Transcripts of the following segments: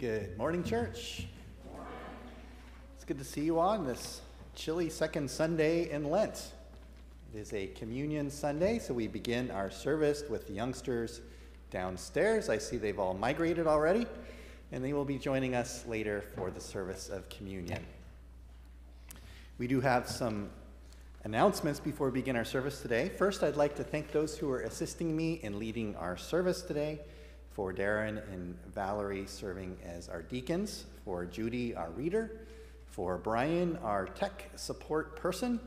Good morning, church. It's good to see you on this chilly second Sunday in Lent. It is a communion Sunday, so we begin our service with the youngsters downstairs. I see they've all migrated already, and they will be joining us later for the service of communion. We do have some announcements before we begin our service today. First, I'd like to thank those who are assisting me in leading our service today for Darren and Valerie serving as our deacons, for Judy, our reader, for Brian, our tech support person,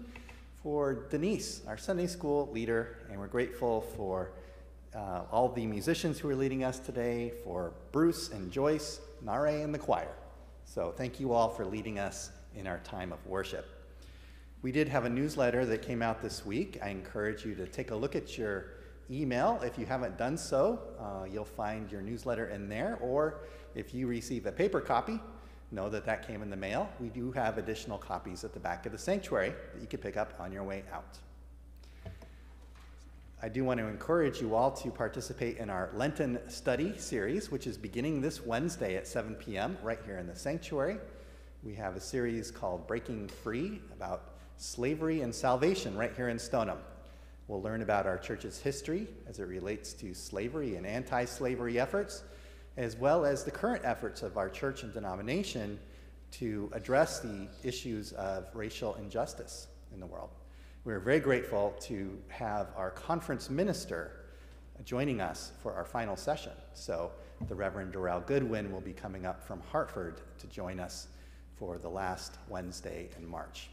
for Denise, our Sunday school leader, and we're grateful for uh, all the musicians who are leading us today, for Bruce and Joyce, Nare, and the choir. So thank you all for leading us in our time of worship. We did have a newsletter that came out this week. I encourage you to take a look at your email. If you haven't done so, uh, you'll find your newsletter in there. Or if you receive a paper copy, know that that came in the mail. We do have additional copies at the back of the sanctuary that you can pick up on your way out. I do want to encourage you all to participate in our Lenten study series, which is beginning this Wednesday at 7 p.m. right here in the sanctuary. We have a series called Breaking Free about slavery and salvation right here in Stoneham. We'll learn about our church's history as it relates to slavery and anti slavery efforts, as well as the current efforts of our church and denomination to address the issues of racial injustice in the world. We're very grateful to have our conference minister joining us for our final session. So, the Reverend Darrell Goodwin will be coming up from Hartford to join us for the last Wednesday in March.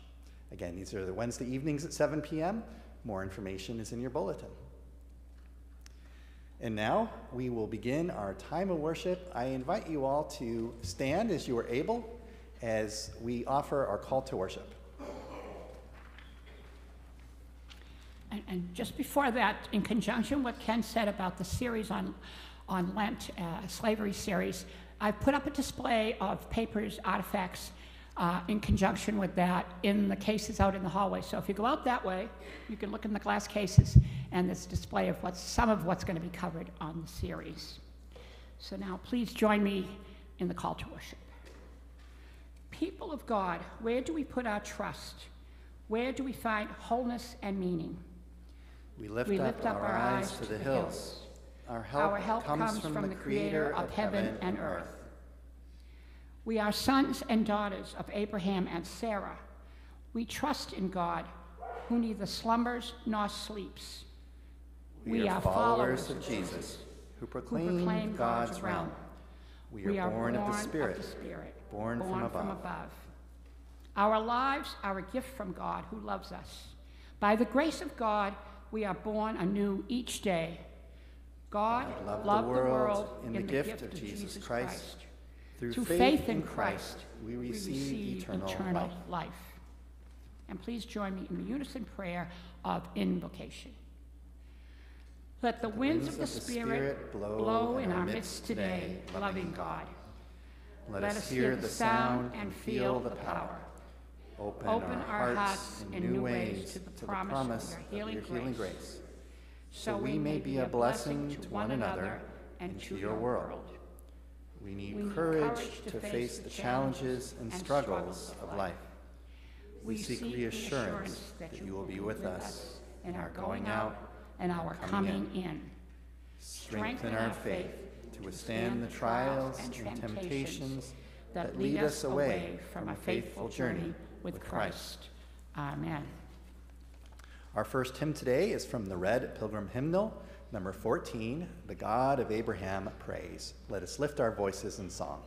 Again, these are the Wednesday evenings at 7 p.m. More information is in your bulletin. And now we will begin our time of worship. I invite you all to stand as you are able as we offer our call to worship. And, and just before that, in conjunction with what Ken said about the series on, on Lent, uh, slavery series, I've put up a display of papers, artifacts, uh, in conjunction with that in the cases out in the hallway. So if you go out that way, you can look in the glass cases and this display of what's, some of what's going to be covered on the series. So now please join me in the call to worship. People of God, where do we put our trust? Where do we find wholeness and meaning? We lift, we lift up, up, our, eyes to the, hills. hills. Our help, our help comes, comes, from the Creator of heaven and earth. We are sons and daughters of Abraham and Sarah. We trust in God, who neither slumbers nor sleeps. We, we are, followers, followers of Jesus, who proclaim, who proclaim God's, God's realm. We are, we are born, born, of the Spirit, of the Spirit born, born from, above. from above. Our lives are a gift from God who loves us. By the grace of God, we are born anew each day. God, God loved, loved the, world the world in, the, gift, gift of Jesus, Jesus Christ. Christ through, Through faith, faith, in Christ, we receive, we receive eternal, eternal life. life. And please join me in the unison prayer of invocation. Let the, the winds, winds, of the, Spirit, Spirit blow, in our midst today, loving God. Let, Let us hear the sound and feel the power. Open, Open our, hearts in new ways to the, to promise, the promise of your healing, of your healing grace, grace, so we may be a blessing to one another and to your world. We need, courage, to face the challenges and struggles of life. We seek reassurance that you will be with us in our going out and our coming in. Strengthen our faith to withstand the trials and temptations that lead us away from a faithful journey with Christ. Amen. Our first hymn today is from the Red Pilgrim Hymnal. Number 14, the God of Abraham praise. Let us lift our voices in song.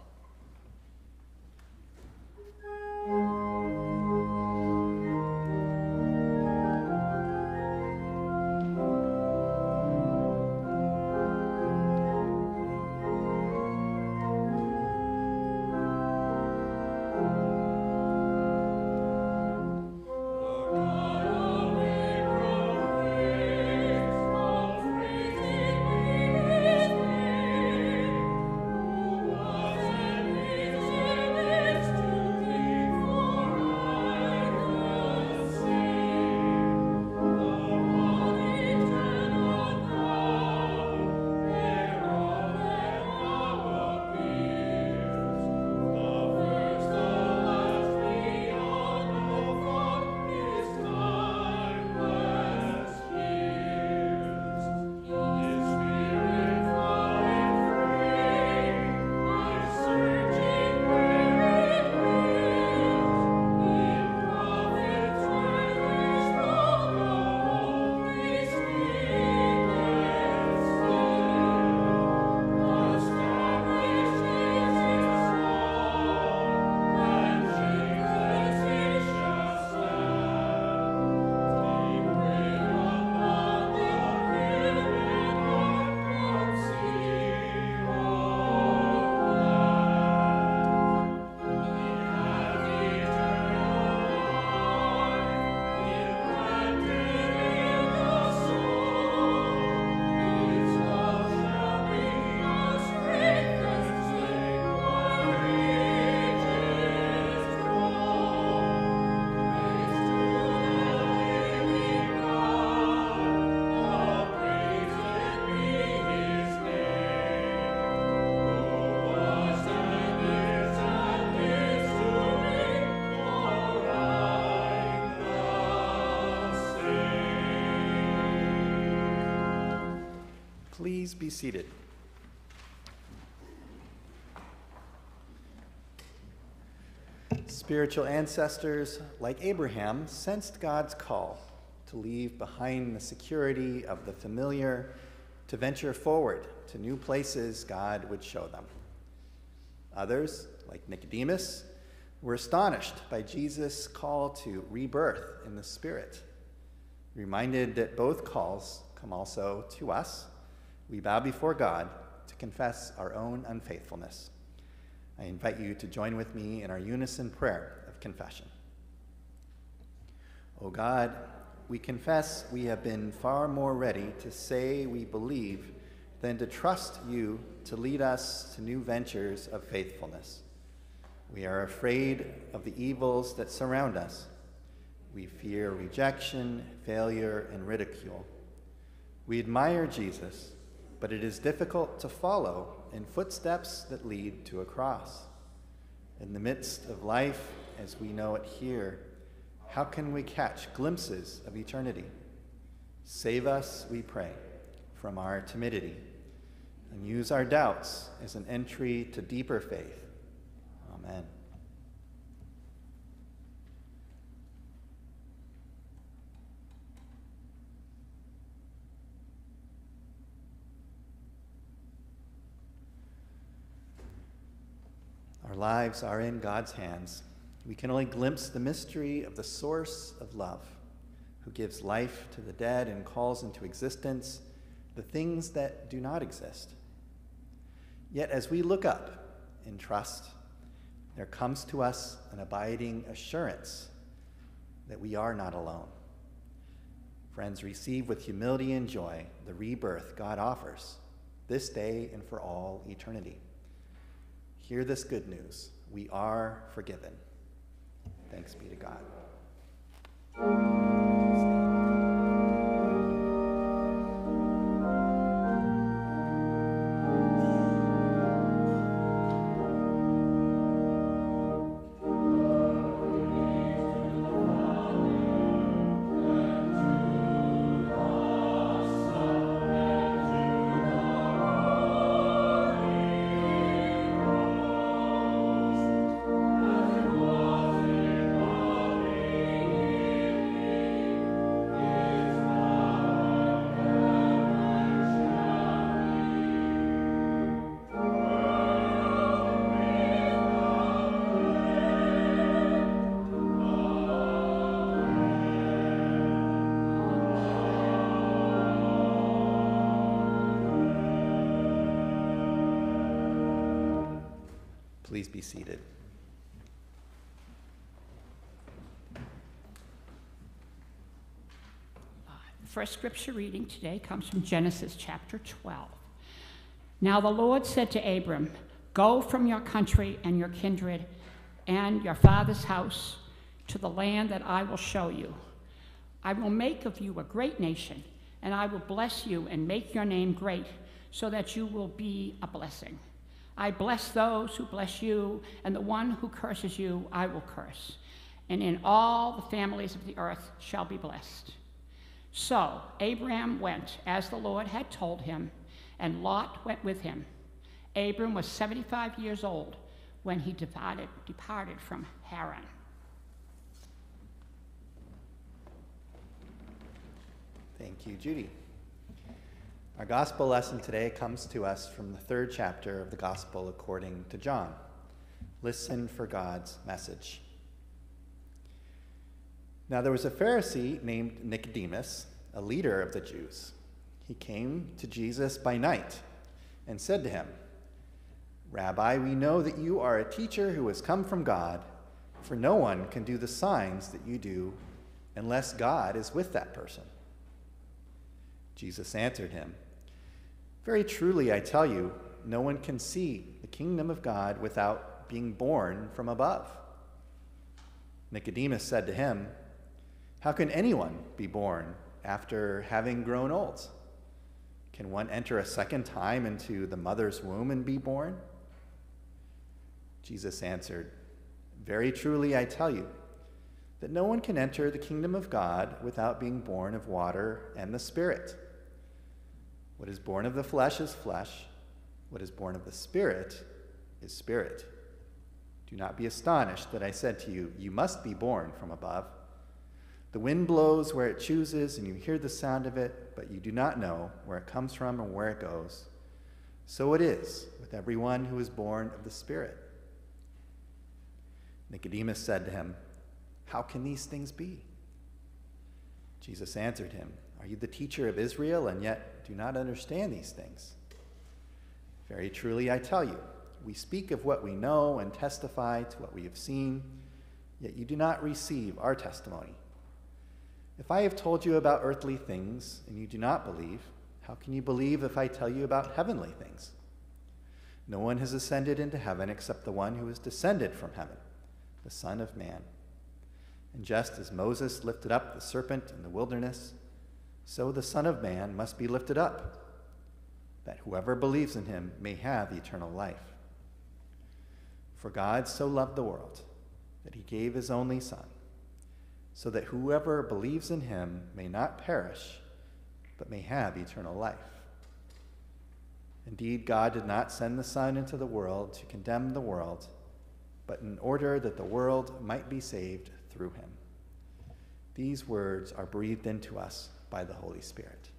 Please be seated. Spiritual ancestors like Abraham sensed God's call to leave behind the security of the familiar, to venture forward to new places God would show them. Others, like Nicodemus, were astonished by Jesus' call to rebirth in the Spirit. Reminded that both calls come also to us, we bow before God to confess our own unfaithfulness. I invite you to join with me in our unison prayer of confession. O God, we confess we have been far more ready to say we believe than to trust you to lead us to new ventures of faithfulness. We are afraid of the evils that surround us. We fear rejection, failure, and ridicule. We admire Jesus, but it is difficult to follow in footsteps that lead to a cross. In the midst of life as we know it here, how can we catch glimpses of eternity? Save us, we pray, from our timidity, and use our doubts as an entry to deeper faith. Amen. Our lives are in God's hands. We can only glimpse the mystery of the source of love, who gives life to the dead and calls into existence the things that do not exist. Yet as we look up in trust, there comes to us an abiding assurance that we are not alone. Friends, receive with humility and joy the rebirth God offers this day and for all eternity. Hear this good news we are forgiven. Thanks be to God. Please be seated. The first scripture reading today comes from Genesis chapter 12. Now the Lord said to Abram, Go from your country and your kindred and your father's house to the land that I will show you. I will make of you a great nation, and I will bless you and make your name great, so that you will be a blessing. I bless those who bless you, and the one who curses you I will curse. And in all the families of the earth shall be blessed. So Abraham went as the Lord had told him, and Lot went with him. Abram was 75 years old when he departed, departed from Haran. Thank you, Judy. Our gospel lesson today comes to us from the third chapter of the gospel according to John. Listen for God's message. Now, there was a Pharisee named Nicodemus, a leader of the Jews. He came to Jesus by night and said to him, Rabbi, we know that you are a teacher who has come from God, for no one can do the signs that you do unless God is with that person. Jesus answered him, Very truly, I tell you, no one can see the kingdom of God without being born from above. Nicodemus said to him, How can anyone be born after having grown old? Can one enter a second time into the mother's womb and be born? Jesus answered, Very truly, I tell you, that no one can enter the kingdom of God without being born of water and the Spirit. What is born of the flesh is flesh, what is born of the Spirit is spirit. Do not be astonished that I said to you, You must be born from above. The wind blows where it chooses, and you hear the sound of it, but you do not know where it comes from or where it goes. So it is with everyone who is born of the Spirit. Nicodemus said to him, How can these things be? Jesus answered him, Are you the teacher of Israel and yet do not understand these things? Very truly, I tell you, we speak of what we know and testify to what we have seen, yet you do not receive our testimony. If I have told you about earthly things and you do not believe, how can you believe if I tell you about heavenly things? No one has ascended into heaven except the one who is descended from heaven, the Son of Man. And just as Moses lifted up the serpent in the wilderness, so the Son of Man must be lifted up, that whoever believes in him may have eternal life. For God so loved the world that he gave his only Son, so that whoever believes in him may not perish, but may have eternal life. Indeed, God did not send the Son into the world to condemn the world, but in order that the world might be saved through him. These words are breathed into us by the Holy Spirit.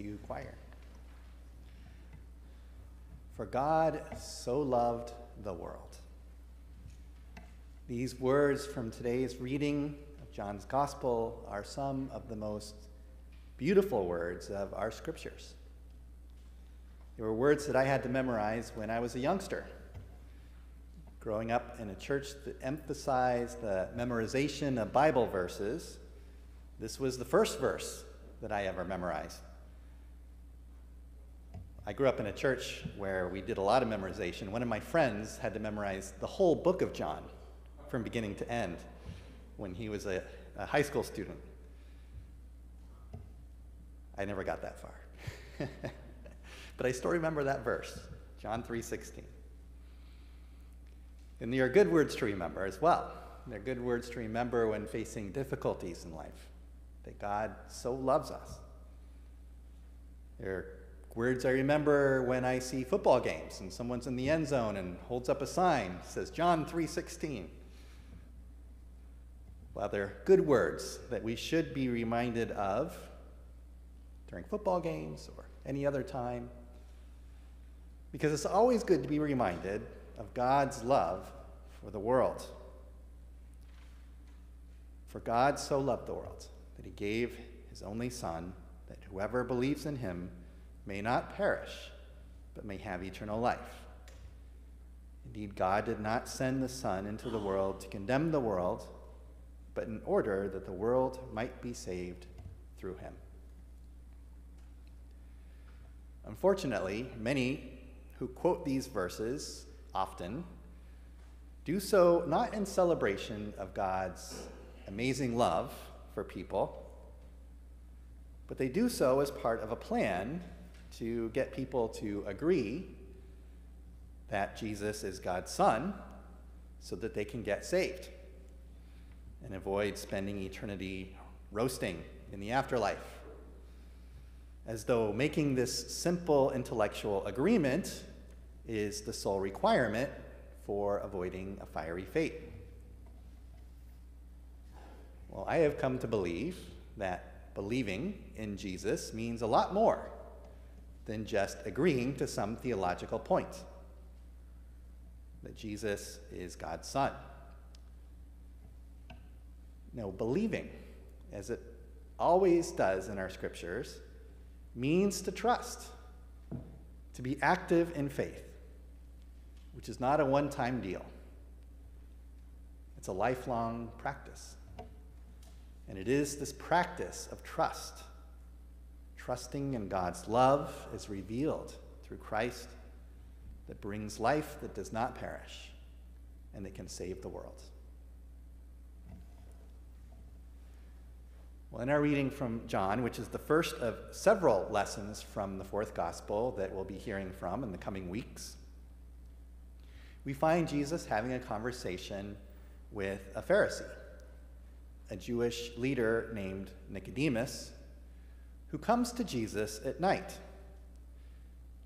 You, choir. For God so loved the world. These words from today's reading of John's Gospel are some of the most beautiful words of our scriptures. They were words that I had to memorize when I was a youngster. Growing up in a church that emphasized the memorization of Bible verses, this was the first verse that I ever memorized. I grew up in a church where we did a lot of memorization. One of my friends had to memorize the whole book of John from beginning to end when he was a, a high school student. I never got that far. but I still remember that verse, John 3:16. And they are good words to remember as well. They're good words to remember when facing difficulties in life, that God so loves us. They're words I remember when I see football games and someone's in the end zone and holds up a sign says John 3:16. Well, they're good words that we should be reminded of during football games or any other time. Because it's always good to be reminded of God's love for the world. For God so loved the world that he gave his only Son, that whoever believes in him may not perish, but may have eternal life. Indeed, God did not send the Son into the world to condemn the world, but in order that the world might be saved through him. Unfortunately, many who quote these verses often do so not in celebration of God's amazing love for people, but they do so as part of a plan to get people to agree that Jesus is God's Son so that they can get saved and avoid spending eternity roasting in the afterlife. As though making this simple intellectual agreement is the sole requirement for avoiding a fiery fate. Well, I have come to believe that believing in Jesus means a lot more than just agreeing to some theological point that Jesus is God's Son. No, believing, as it always does in our scriptures, means to trust, to be active in faith, which is not a one time deal. It's a lifelong practice. And it is this practice of trust, trusting in God's love is revealed through Christ that brings life that does not perish and that can save the world. Well, in our reading from John, which is the first of several lessons from the fourth gospel that we'll be hearing from in the coming weeks, we find Jesus having a conversation with a Pharisee, a Jewish leader named Nicodemus, who comes to Jesus at night,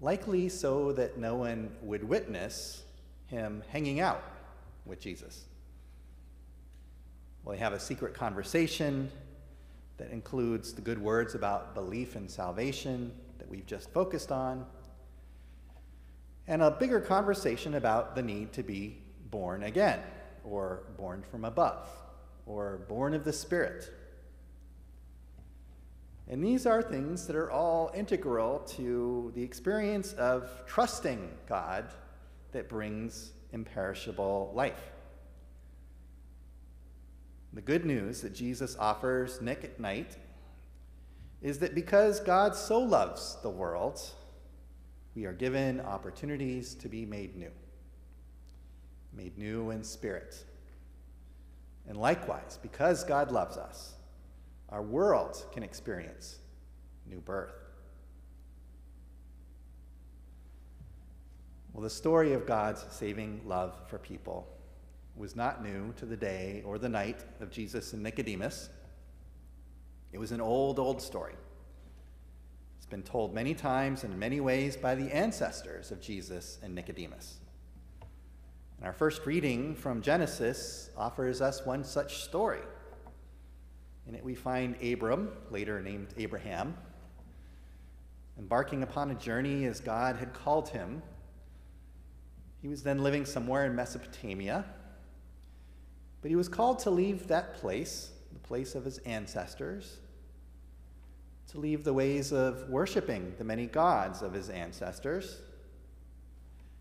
likely so that no one would witness him hanging out with Jesus. Well, they have a secret conversation that includes the good words about belief and salvation that we've just focused on, and a bigger conversation about the need to be born again, or born from above, or born of the Spirit. And these are things that are all integral to the experience of trusting God that brings imperishable life. The good news that Jesus offers Nick at night is that because God so loves the world, we are given opportunities to be made new, made new in spirit. And likewise, because God loves us, our world can experience new birth. Well, the story of God's saving love for people was not new to the day or the night of Jesus and Nicodemus. It was an old, old story. It's been told many times and in many ways by the ancestors of Jesus and Nicodemus. And our first reading from Genesis offers us one such story. In it, we find Abram, later named Abraham, embarking upon a journey as God had called him. He was then living somewhere in Mesopotamia, but he was called to leave that place, the place of his ancestors, to leave the ways of worshiping the many gods of his ancestors,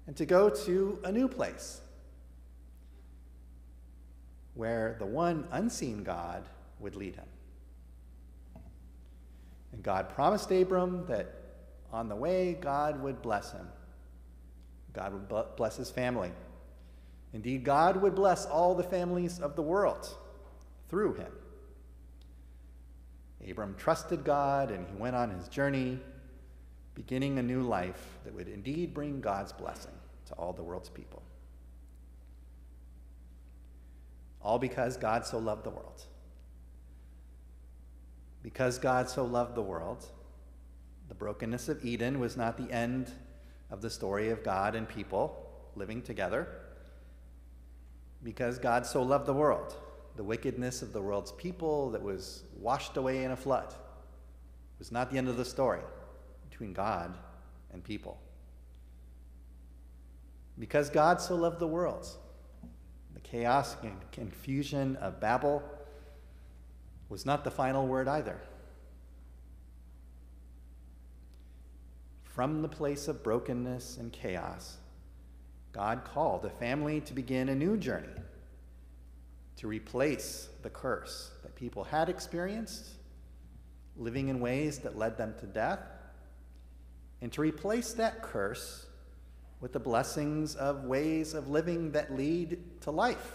and to go to a new place where the one unseen God would lead him. And God promised Abram that on the way, God would bless him. God would bless his family. Indeed, God would bless all the families of the world through him. Abram trusted God and he went on his journey, beginning a new life that would indeed bring God's blessing to all the world's people. All because God so loved the world. Because God so loved the world, the brokenness of Eden was not the end of the story of God and people living together. Because God so loved the world, the wickedness of the world's people that was washed away in a flood was not the end of the story between God and people. Because God so loved the world, the chaos and confusion of Babel was not the final word either. From the place of brokenness and chaos, God called a family to begin a new journey to replace the curse that people had experienced, living in ways that led them to death, and to replace that curse with the blessings of ways of living that lead to life.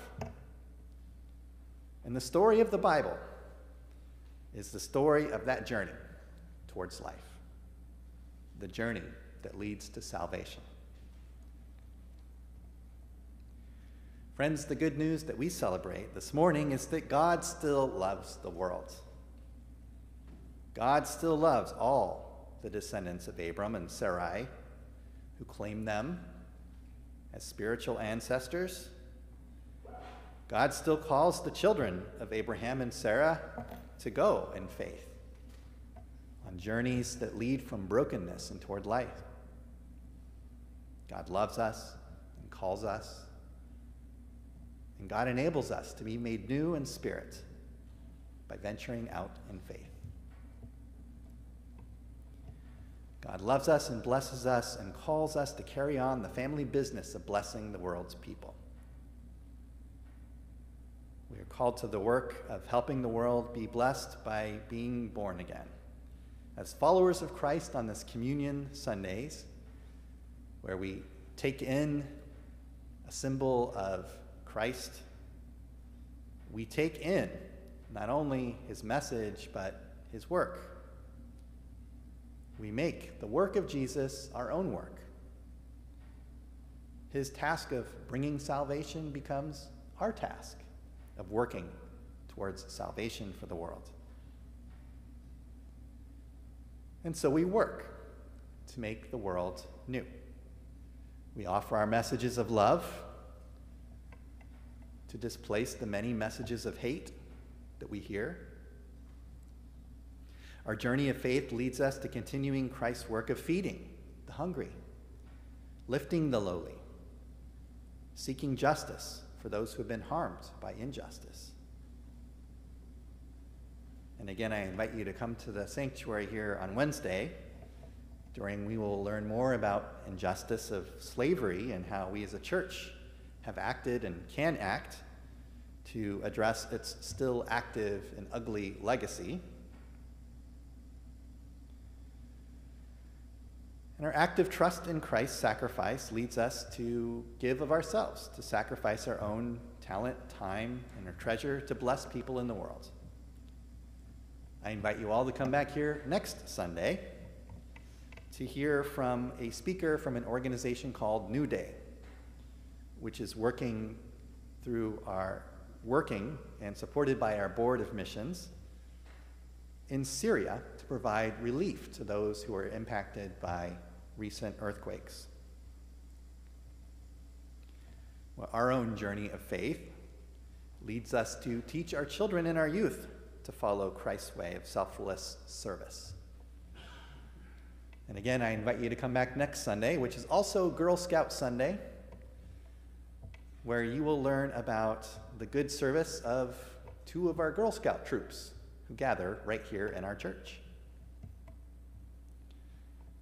And the story of the Bible is the story of that journey towards life, the journey that leads to salvation. Friends, the good news that we celebrate this morning is that God still loves the world. God still loves all the descendants of Abram and Sarai who claim them as spiritual ancestors. God still calls the children of Abraham and Sarah to go in faith on journeys that lead from brokenness and toward life. God loves us and calls us and God enables us to be made new in spirit by venturing out in faith. God loves us and blesses us and calls us to carry on the family business of blessing the world's people. Called to the work of helping the world be blessed by being born again. As followers of Christ on this communion Sundays, where we take in a symbol of Christ, we take in not only his message, but his work. We make the work of Jesus our own work. His task of bringing salvation becomes our task of working towards salvation for the world. And so we work to make the world new. We offer our messages of love to displace the many messages of hate that we hear. Our journey of faith leads us to continuing Christ's work of feeding the hungry, lifting the lowly, seeking justice for those who have been harmed by injustice. And again, I invite you to come to the sanctuary here on Wednesday, during we will learn more about injustice of slavery and how we as a church have acted and can act to address its still active and ugly legacy. And our active trust in Christ's sacrifice leads us to give of ourselves, to sacrifice our own talent, time, and our treasure to bless people in the world. I invite you all to come back here next Sunday to hear from a speaker from an organization called New Day which is working through our working and supported by our Board of Missions in Syria to provide relief to those who are impacted by recent earthquakes. Well, our own journey of faith leads us to teach our children and our youth to follow Christ's way of selfless service. And again, I invite you to come back next Sunday, which is also Girl Scout Sunday, where you will learn about the good service of two of our Girl Scout troops who gather right here in our church.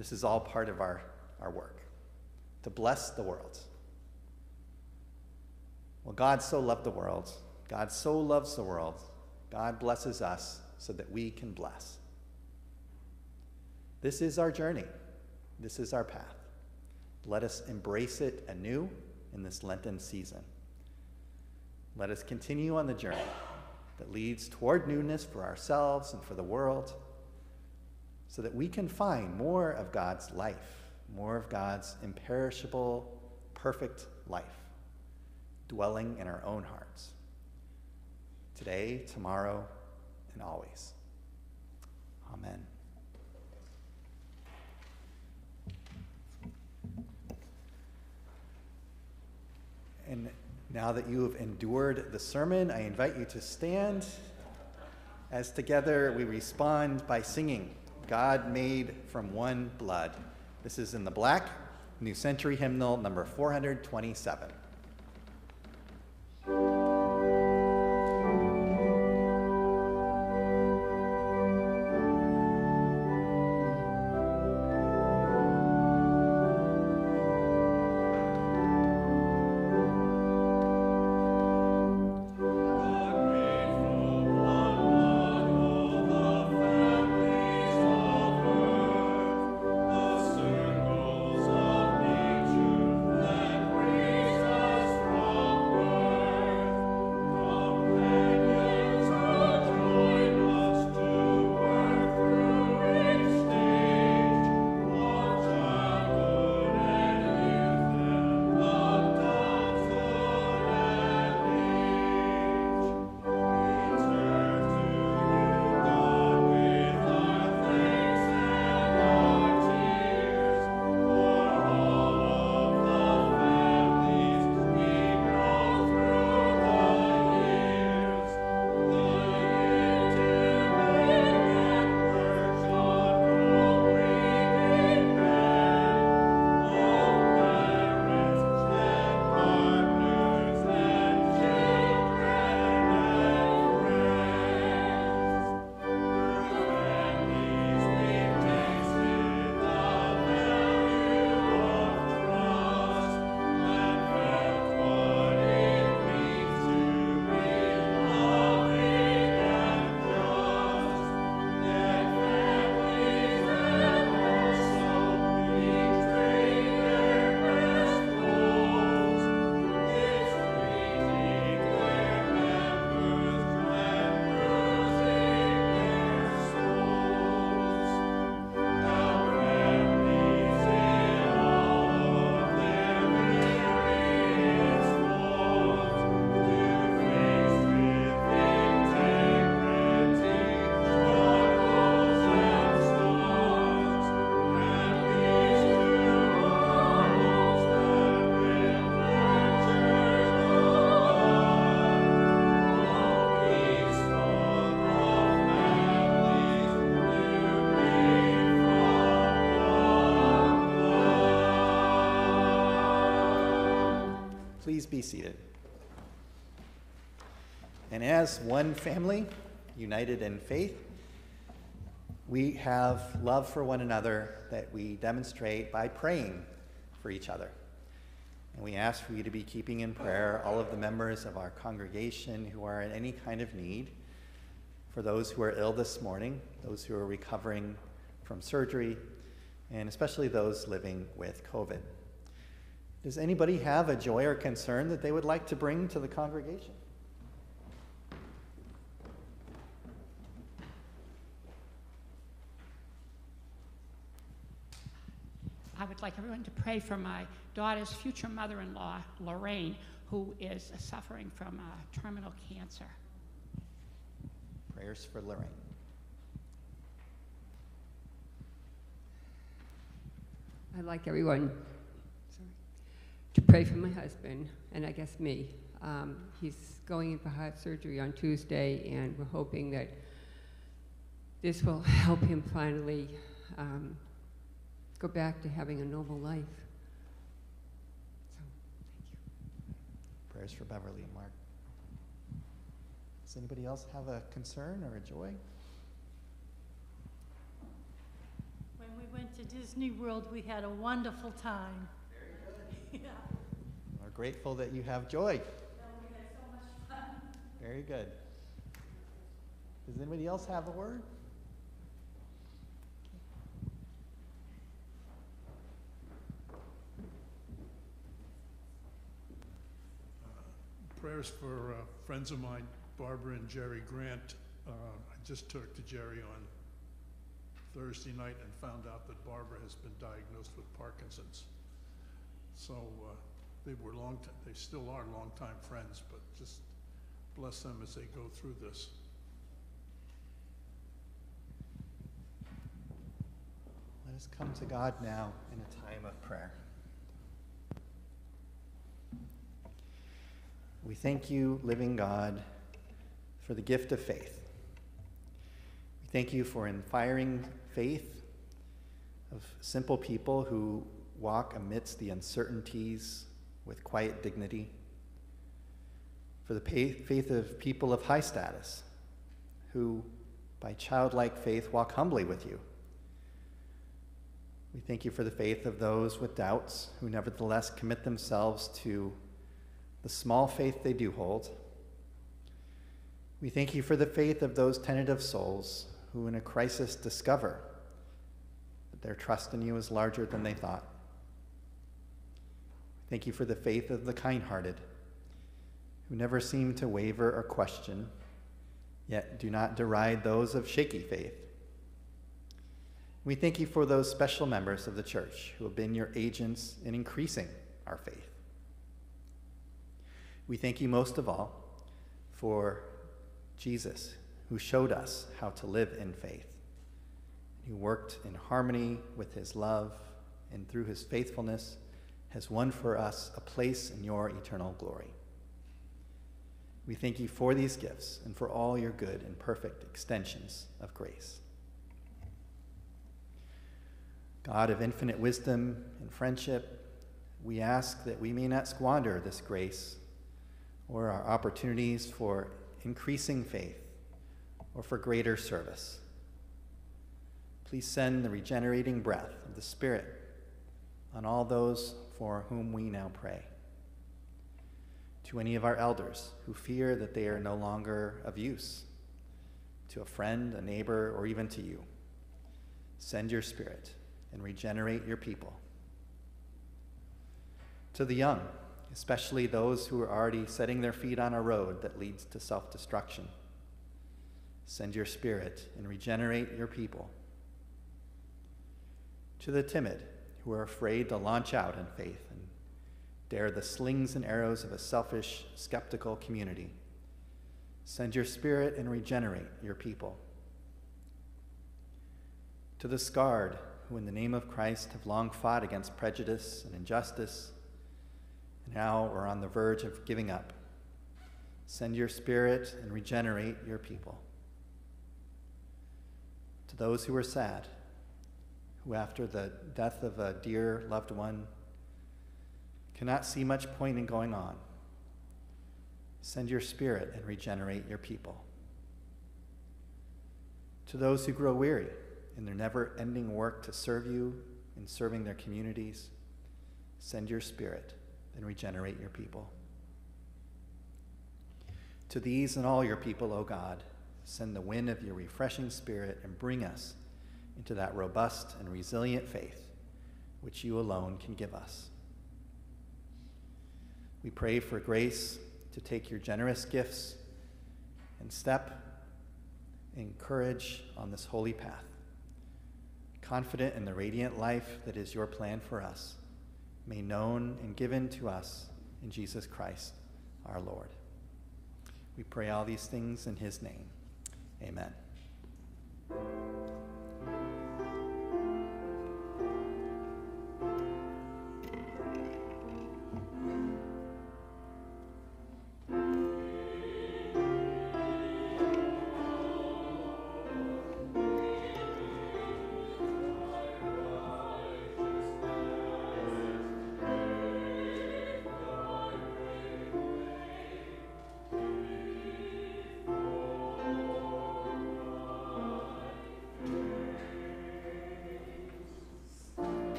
This is all part of our, our work to bless the world. Well, God so loved the world. God so loves the world. God blesses us so that we can bless. This is our journey. This is our path. Let us embrace it anew in this Lenten season. Let us continue on the journey that leads toward newness for ourselves and for the world so that we can find more of God's life, more of God's imperishable, perfect life dwelling in our own hearts. Today, tomorrow, and always. Amen. And now that you have endured the sermon, I invite you to stand as together we respond by singing God made from one blood. This is in the black New Century Hymnal number 427. Please be seated. And as one family, united in faith, we have love for one another that we demonstrate by praying for each other. And we ask for you to be keeping in prayer all of the members of our congregation who are in any kind of need, for those who are ill this morning, those who are recovering from surgery, and especially those living with COVID. Does anybody have a joy or concern that they would like to bring to the congregation? I would like everyone to pray for my daughter's future mother in law, Lorraine, who is suffering from uh, terminal cancer. Prayers for Lorraine. I'd like everyone to pray for my husband, and I guess me. Um, he's going in for heart surgery on Tuesday, and we're hoping that this will help him finally um, go back to having a normal life. So, thank you. Prayers for Beverly and Mark. Does anybody else have a concern or a joy? When we went to Disney World, we had a wonderful time. Yeah. We're grateful that you have joy. Very good. Does anybody else have a word? Prayers for uh, friends of mine, Barbara and Jerry Grant. Uh, I just talked to Jerry on Thursday night and found out that Barbara has been diagnosed with Parkinson's. So uh, they were long, they still are longtime friends, but just bless them as they go through this. Let us come to God now in a time of prayer. We thank you, living God, for the gift of faith. We thank you for inspiring faith of simple people who walk amidst the uncertainties with quiet dignity. For the faith of people of high status who, by childlike faith, walk humbly with you. We thank you for the faith of those with doubts who nevertheless commit themselves to the small faith they do hold. We thank you for the faith of those tentative souls who, in a crisis, discover that their trust in you is larger than they thought. Thank you for the faith of the kind hearted who never seem to waver or question, yet do not deride those of shaky faith. We thank you for those special members of the church who have been your agents in increasing our faith. We thank you most of all for Jesus, who showed us how to live in faith. He worked in harmony with his love, and through his faithfulness, has won for us a place in your eternal glory. We thank you for these gifts and for all your good and perfect extensions of grace. God of infinite wisdom and friendship, we ask that we may not squander this grace or our opportunities for increasing faith or for greater service. Please send the regenerating breath of the Spirit on all those for whom we now pray. To any of our elders who fear that they are no longer of use, to a friend, a neighbor, or even to you, send your Spirit and regenerate your people. To the young, especially those who are already setting their feet on a road that leads to self destruction, send your Spirit and regenerate your people. To the timid who are afraid to launch out in faith and dare the slings and arrows of a selfish, skeptical community, send your Spirit and regenerate your people. To the scarred who, in the name of Christ, have long fought against prejudice and injustice, and now are on the verge of giving up. Send your spirit and regenerate your people. To those who are sad, who, after the death of a dear loved one, cannot see much point in going on, send your spirit and regenerate your people. To those who grow weary, in their never ending work to serve you in serving their communities, send your spirit and regenerate your people. To these and all your people, O God, send the wind of your refreshing spirit and bring us into that robust and resilient faith which you alone can give us. We pray for grace to take your generous gifts and step in courage on this holy path confident in the radiant life that is your plan for us, made known and given to us in Jesus Christ our Lord. We pray all these things in his name. Amen.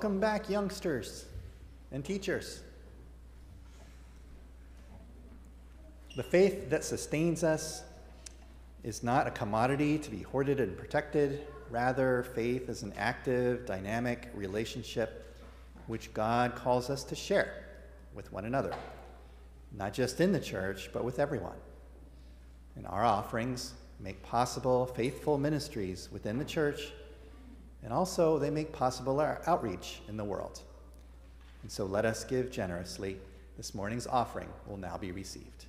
Welcome back, youngsters and teachers. The faith that sustains us is not a commodity to be hoarded and protected. Rather, faith is an active, dynamic relationship which God calls us to share with one another, not just in the church, but with everyone. And our offerings make possible faithful ministries within the church, and also they make possible our outreach in the world. And so let us give generously. This morning's offering will now be received.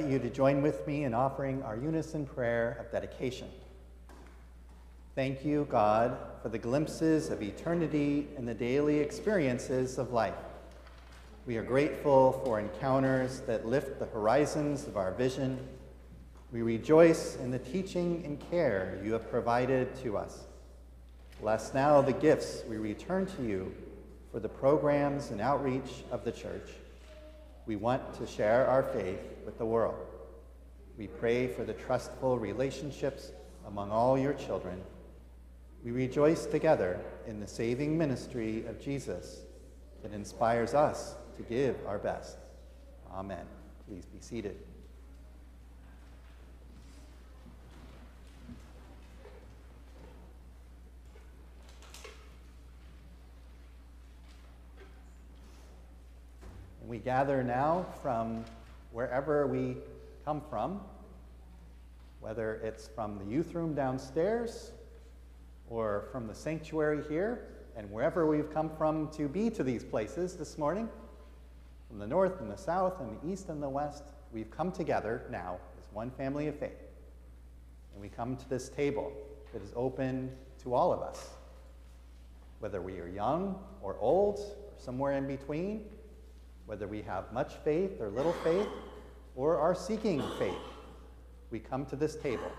Invite you to join with me in offering our unison prayer of dedication. Thank you, God, for the glimpses of eternity and the daily experiences of life. We are grateful for encounters that lift the horizons of our vision. We rejoice in the teaching and care you have provided to us. Bless now the gifts we return to you for the programs and outreach of the church. We want to share our faith with the world. We pray for the trustful relationships among all your children. We rejoice together in the saving ministry of Jesus that inspires us to give our best. Amen. Please be seated. We gather now from wherever we come from, whether it's from the youth room downstairs or from the sanctuary here, and wherever we've come from to be to these places this morning, from the north and the south and the east and the west, we've come together now as one family of faith. And we come to this table that is open to all of us, whether we are young or old or somewhere in between, whether we have much faith or little faith, or are seeking faith. We come to this table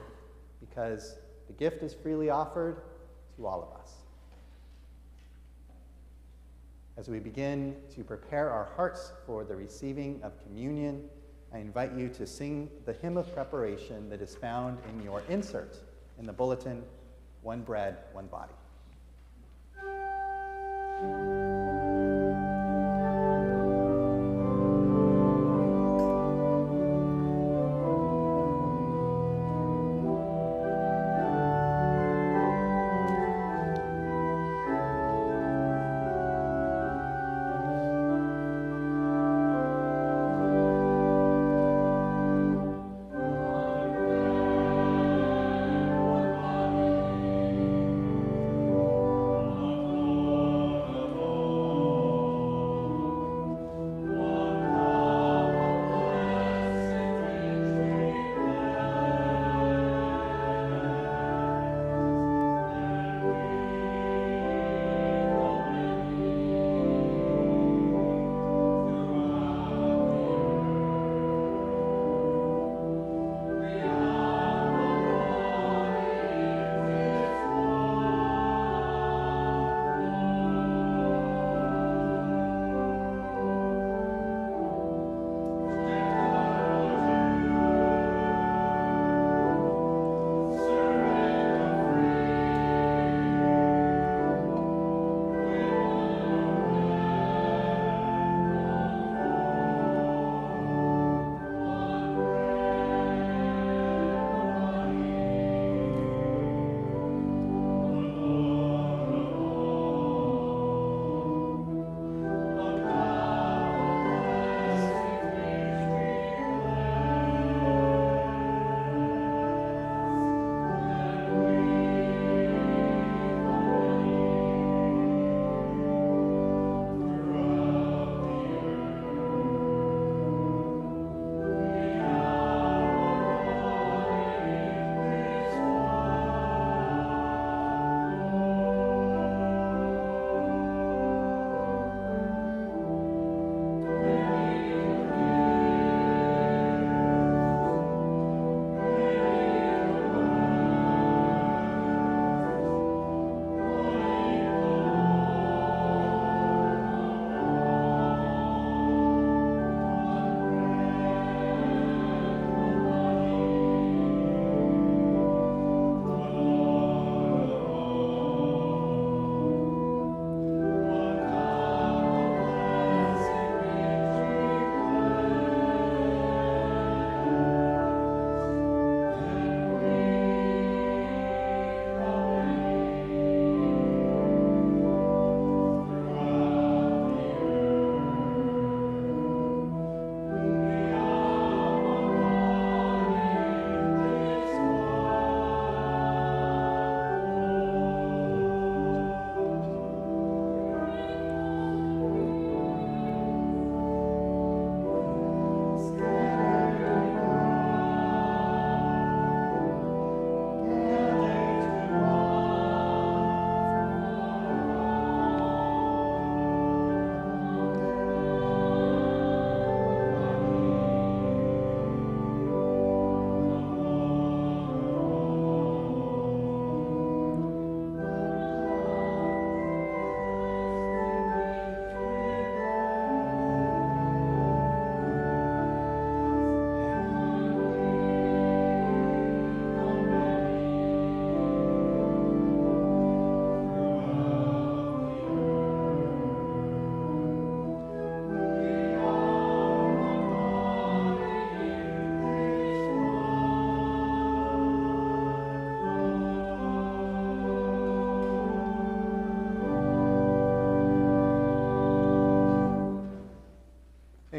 because the gift is freely offered to all of us. As we begin to prepare our hearts for the receiving of communion, I invite you to sing the hymn of preparation that is found in your insert in the bulletin One Bread, One Body.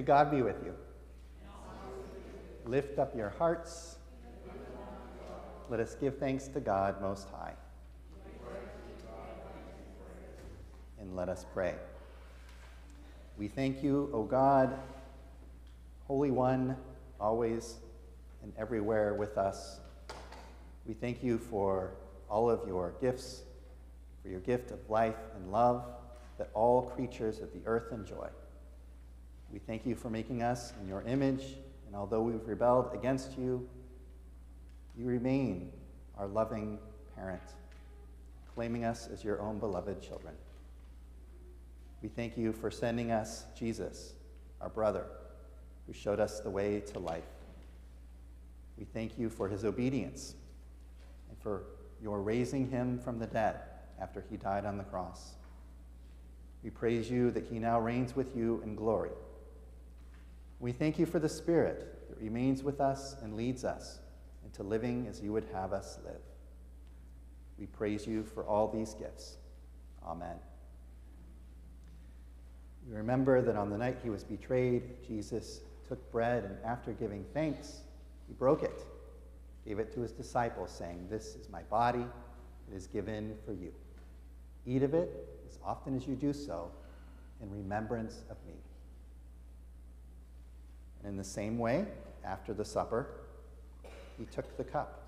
May God be with you. Lift up your hearts. Let us give thanks to God Most High. And let us pray. We thank you, O God, Holy One, always and everywhere with us. We thank you for all of your gifts, for your gift of life and love that all creatures of the earth enjoy. We thank you for making us in your image, and although we've rebelled against you, you remain our loving parent, claiming us as your own beloved children. We thank you for sending us Jesus, our brother, who showed us the way to life. We thank you for his obedience and for your raising him from the dead after he died on the cross. We praise you that he now reigns with you in glory. We thank you for the Spirit that remains with us and leads us into living as you would have us live. We praise you for all these gifts. Amen. We remember that on the night he was betrayed, Jesus took bread and after giving thanks, he broke it, gave it to his disciples, saying, This is my body, it is given for you. Eat of it as often as you do so in remembrance of me. In the same way, after the supper, he took the cup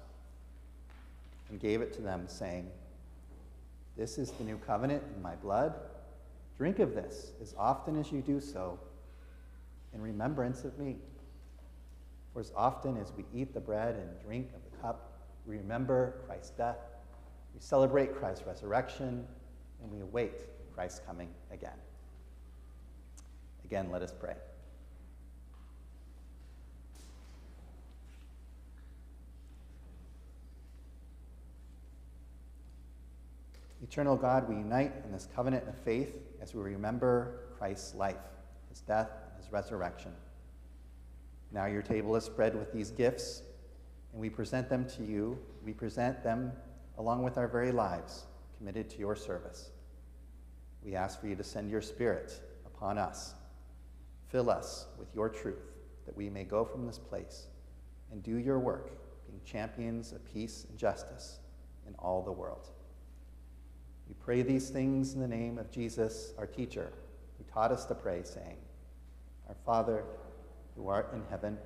and gave it to them, saying, This is the new covenant in my blood. Drink of this as often as you do so in remembrance of me. For as often as we eat the bread and drink of the cup, we remember Christ's death, we celebrate Christ's resurrection, and we await Christ's coming again. Again, let us pray. Eternal God, we unite in this covenant of faith as we remember Christ's life, his death, and his resurrection. Now your table is spread with these gifts, and we present them to you. We present them along with our very lives, committed to your service. We ask for you to send your Spirit upon us. Fill us with your truth, that we may go from this place and do your work, being champions of peace and justice in all the world. We pray these things in the name of Jesus, our teacher, who taught us to pray, saying, Our Father, who art in heaven,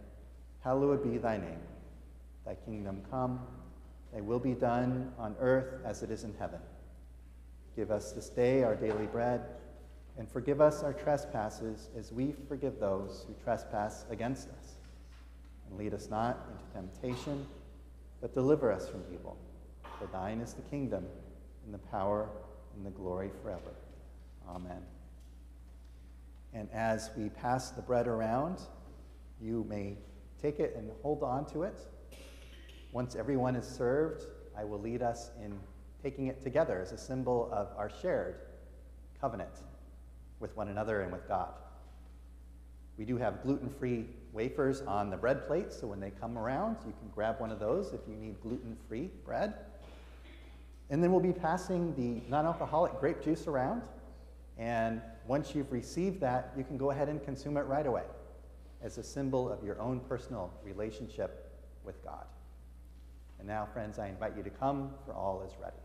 hallowed be thy name. Thy kingdom come, thy will be done on earth as it is in heaven. Give us this day our daily bread, and forgive us our trespasses as we forgive those who trespass against us. And lead us not into temptation, but deliver us from evil. For thine is the kingdom and the power and the glory forever. Amen. And as we pass the bread around, you may take it and hold on to it. Once everyone is served, I will lead us in taking it together as a symbol of our shared covenant with one another and with God. We do have gluten free wafers on the bread plate, so when they come around, you can grab one of those if you need gluten free bread. And then we'll be passing the non alcoholic grape juice around. And once you've received that, you can go ahead and consume it right away as a symbol of your own personal relationship with God. And now, friends, I invite you to come, for all is ready.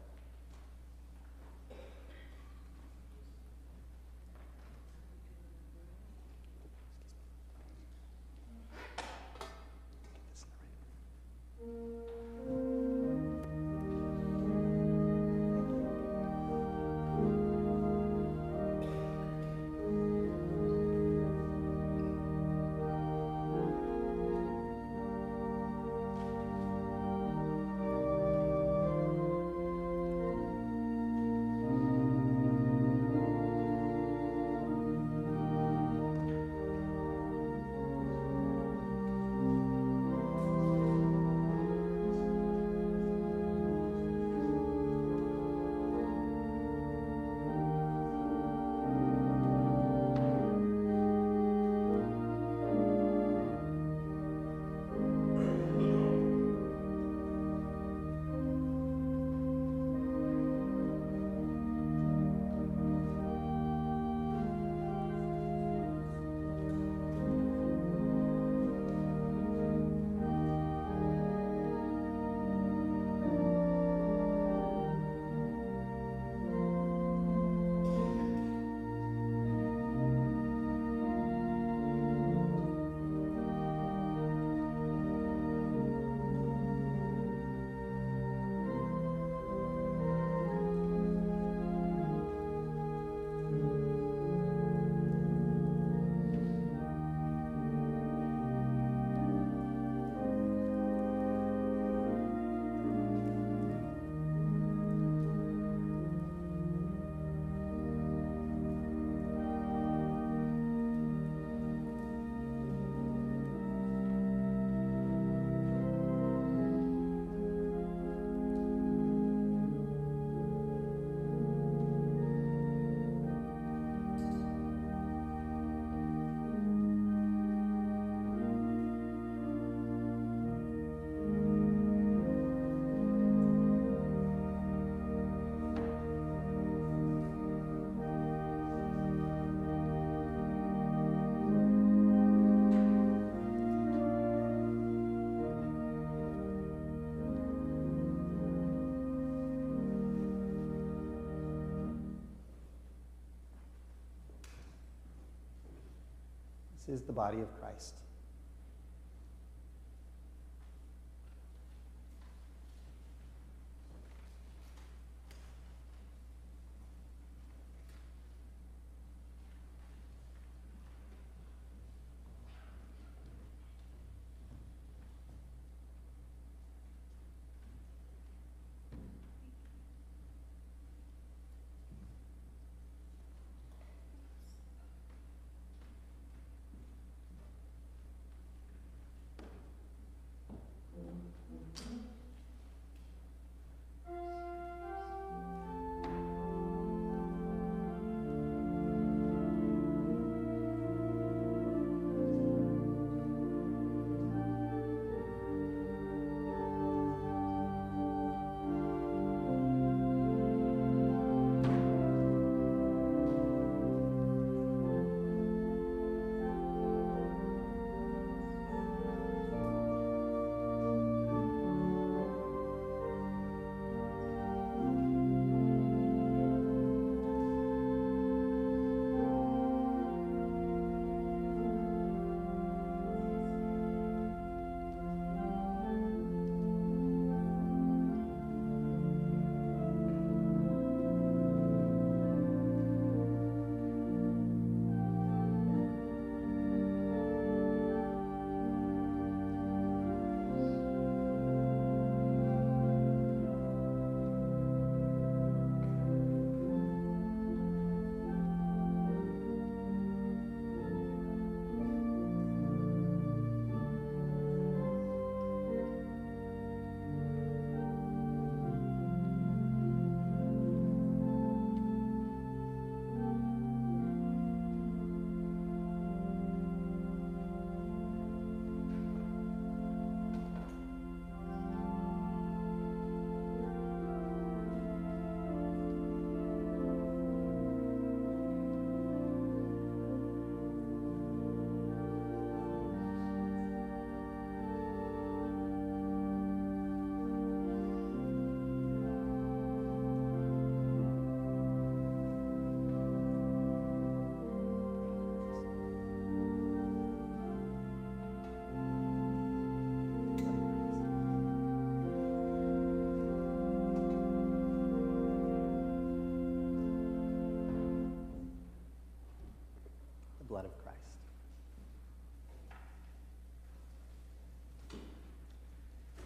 This is the body of Christ.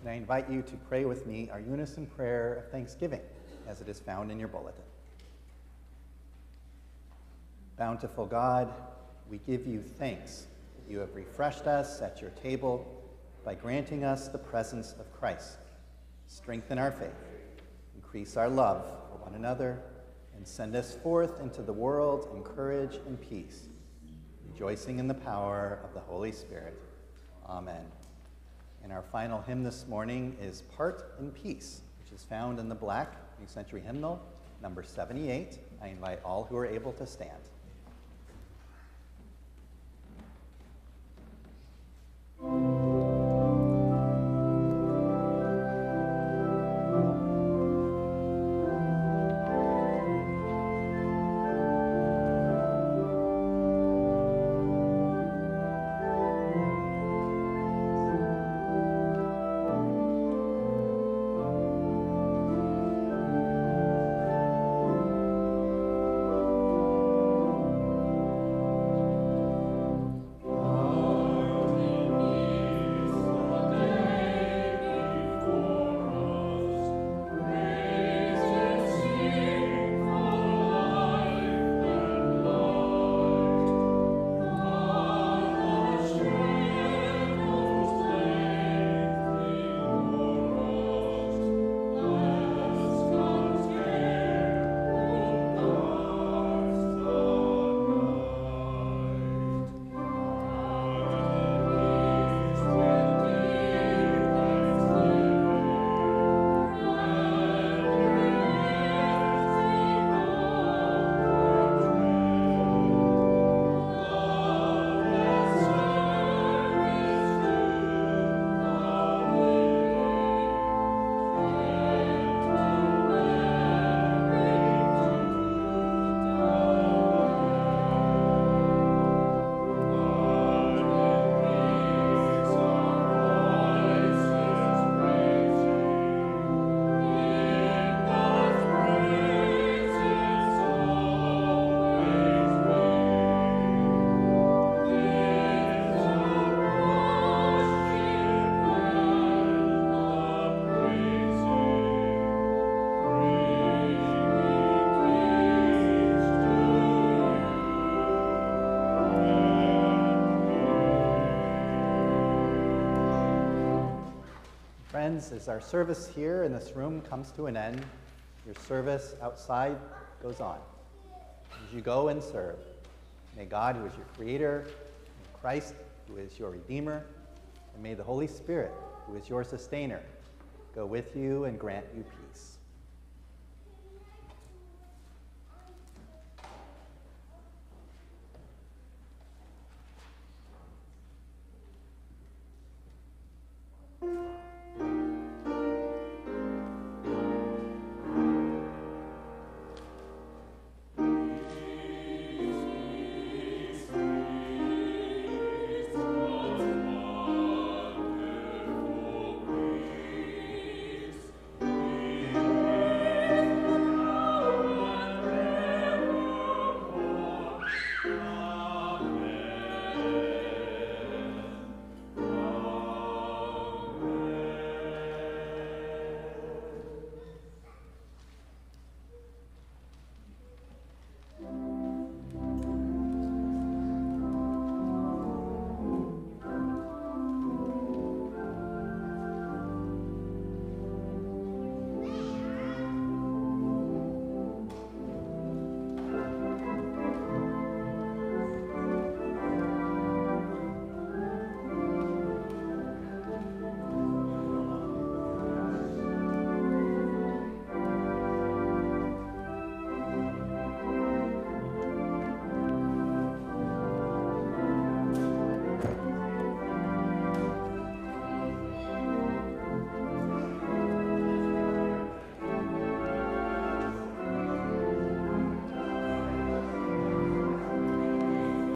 And I invite you to pray with me our unison prayer of thanksgiving as it is found in your bulletin. Bountiful God, we give you thanks that you have refreshed us at your table by granting us the presence of Christ. Strengthen our faith, increase our love for one another, and send us forth into the world in courage and peace rejoicing in the power of the Holy Spirit. Amen. And our final hymn this morning is Part in Peace, which is found in the Black New Century Hymnal, number 78. I invite all who are able to stand. Friends, as our service here in this room comes to an end, your service outside goes on. As you go and serve, may God, who is your Creator, and Christ, who is your Redeemer, and may the Holy Spirit, who is your Sustainer, go with you and grant you peace.